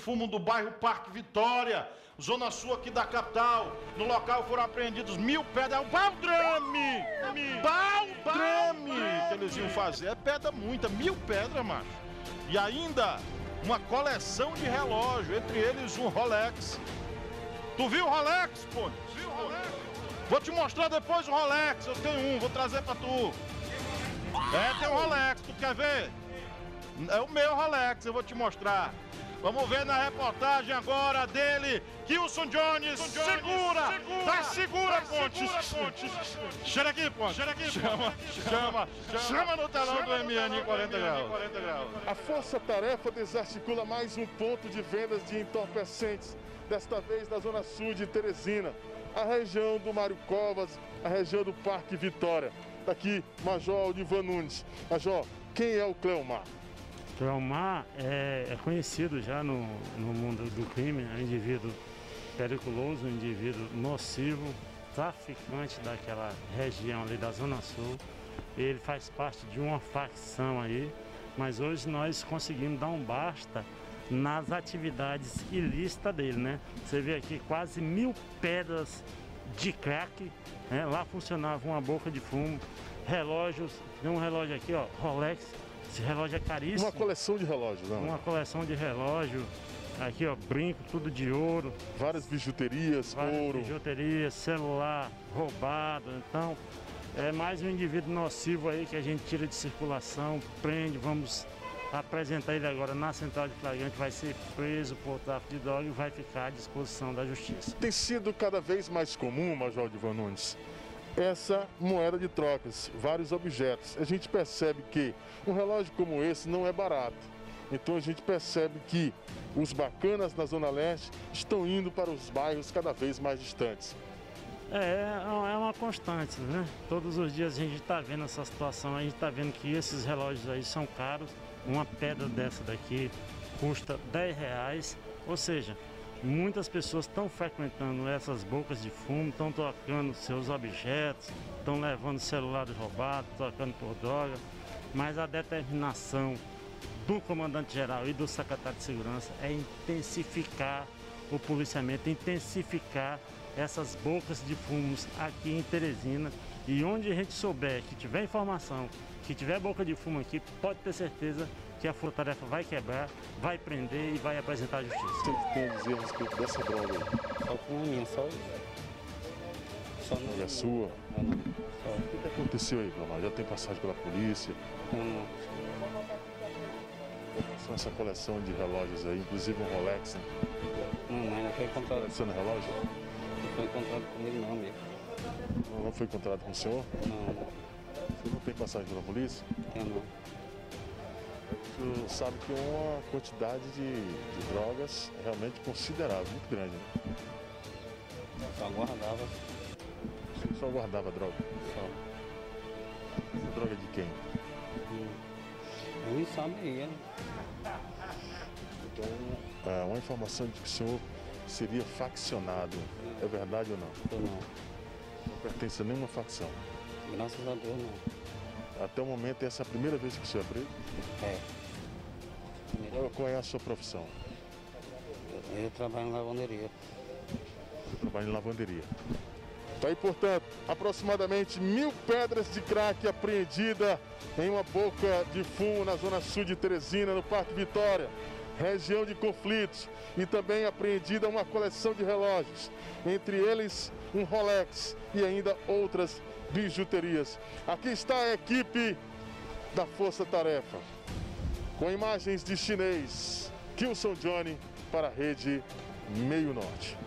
fumo do bairro Parque Vitória, zona sul aqui da capital. No local foram apreendidos mil pedras. É o baldrame! Baldrame que eles iam fazer. É pedra muita, mil pedras, macho. E ainda uma coleção de relógio, entre eles um Rolex. Tu viu o Rolex, pô? Viu o Rolex? Vou te mostrar depois o Rolex. Eu tenho um, vou trazer pra tu. É, tem um Rolex, tu quer ver? É o meu Rolex, eu vou te mostrar. Vamos ver na reportagem agora dele, Kilson Jones, Jones segura, segura, tá segura, Pontes. Chega aqui, Pontes. Chega aqui, chama, chama, chama, chama no telão chama do MN 40 graus. 40 graus. A Força Tarefa desarticula mais um ponto de vendas de entorpecentes, desta vez na zona sul de Teresina, a região do Mário Covas, a região do Parque Vitória. Daqui, Major Aldivan Nunes. Major, quem é o Cleomar? Cleomar é, é conhecido já no, no mundo do crime, é um indivíduo periculoso, um indivíduo nocivo, traficante daquela região ali da Zona Sul. Ele faz parte de uma facção aí, mas hoje nós conseguimos dar um basta nas atividades ilícitas dele, né? Você vê aqui quase mil pedras de crack, né? lá funcionava uma boca de fumo, relógios, tem um relógio aqui, ó, Rolex, esse relógio é caríssimo. Uma coleção de relógios, não? Uma coleção de relógio. Aqui, ó, brinco, tudo de ouro. Várias bijuterias, várias ouro. bijuterias, celular roubado. Então, é mais um indivíduo nocivo aí que a gente tira de circulação, prende, vamos apresentar ele agora na central de flagrante, vai ser preso por tráfico de droga e vai ficar à disposição da justiça. Tem sido cada vez mais comum, Major Divan Nunes, essa moeda de trocas, vários objetos. A gente percebe que um relógio como esse não é barato. Então a gente percebe que os bacanas na Zona Leste estão indo para os bairros cada vez mais distantes. É, é uma constante, né? Todos os dias a gente está vendo essa situação, a gente está vendo que esses relógios aí são caros. Uma pedra dessa daqui custa 10 reais, ou seja, Muitas pessoas estão frequentando essas bocas de fumo, estão trocando seus objetos, estão levando celulares roubados, trocando por droga, mas a determinação do comandante-geral e do secretário de segurança é intensificar o policiamento, intensificar essas bocas de fumos aqui em Teresina e onde a gente souber que tiver informação, que tiver boca de fumo aqui, pode ter certeza que a força-tarefa vai quebrar, vai prender e vai apresentar a justiça. O que tem a dizer a respeito dessa droga aí? Só com a minha, só Só não. Droga é sua? Não, não. Só. O que aconteceu aí, Clamar? Já tem passagem pela polícia? Não, não. São essa coleção de relógios aí, inclusive um Rolex, né? Não, mas não foi encontrado. Coleciona relógio? Não foi encontrado comigo não, amigo. Não, não foi encontrado com o senhor? Não, não. Você não tem passagem pela polícia? Tem não. Sabe que é uma quantidade de, de drogas realmente considerável, muito grande, né? Só guardava. Você só guardava droga? Só. Essa droga de quem? Nem sabe aí, né? Então, é, uma informação de que o senhor seria faccionado. É verdade ou não? Não. Não pertence a nenhuma facção. Graças a Deus não. Até o momento, essa é a primeira vez que o senhor é preso? É. Qual- Qual é a sua profissão? Eu, eu trabalho em lavanderia. Eu trabalho em lavanderia. Tá aí, portanto, aproximadamente mil pedras de crack apreendida em uma boca de fumo na zona sul de Teresina, no Parque Vitória, região de conflitos. E também apreendida uma coleção de relógios, entre eles um Rolex e ainda outras bijuterias. Aqui está a equipe da Força Tarefa, com imagens de chinês, Kilson Johnny para a rede Meio Norte.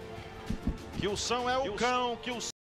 Que o São é o cão, que o